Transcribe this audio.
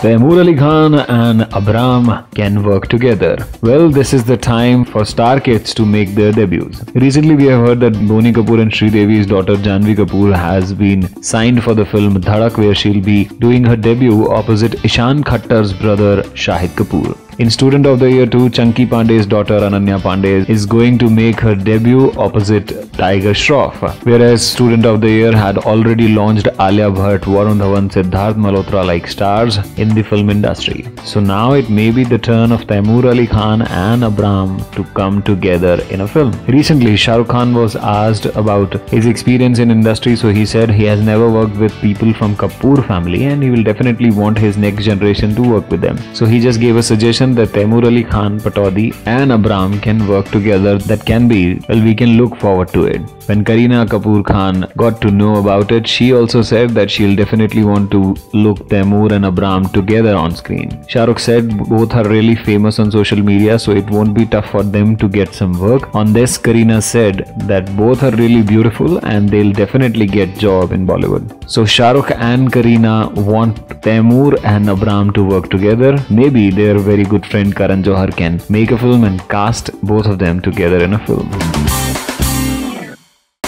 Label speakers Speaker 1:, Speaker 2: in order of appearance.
Speaker 1: Taimur Ali Khan and Abram can work together. Well, this is the time for star kids to make their debuts. Recently, we have heard that Boney Kapoor and Sridevi's daughter Janhvi Kapoor has been signed for the film Dhadak, where she'll be doing her debut opposite Ishaan Khatter's brother Shahid Kapoor. In Student of the Year 2, Chunky Panday's daughter Ananya Panday is going to make her debut opposite Tiger Shroff. Whereas Student of the Year had already launched Alia Bhatt, Varun Dhawan, Sidharth Malhotra like stars in the film industry. So now it may be the turn of Taimur Ali Khan and Abram to come together in a film. Recently, Shah Rukh Khan was asked about his experience in industry, so he said he has never worked with people from Kapoor family and he will definitely want his next generation to work with them. So he just gave a suggestion that Taimur Ali Khan Pataudi and Abram can work together that can be, well, we can look forward to it. When Kareena Kapoor Khan got to know about it, she also said that she'll definitely want to look Taimur and Abram together on screen. Shah Rukh said both are really famous on social media, so it won't be tough for them to get some work. On this, Kareena said that both are really beautiful and they'll definitely get job in Bollywood. So Shah Rukh and Kareena want Taimur and Abram to work together. Maybe they're very good friend Karan Johar can make a film and cast both of them together in a film.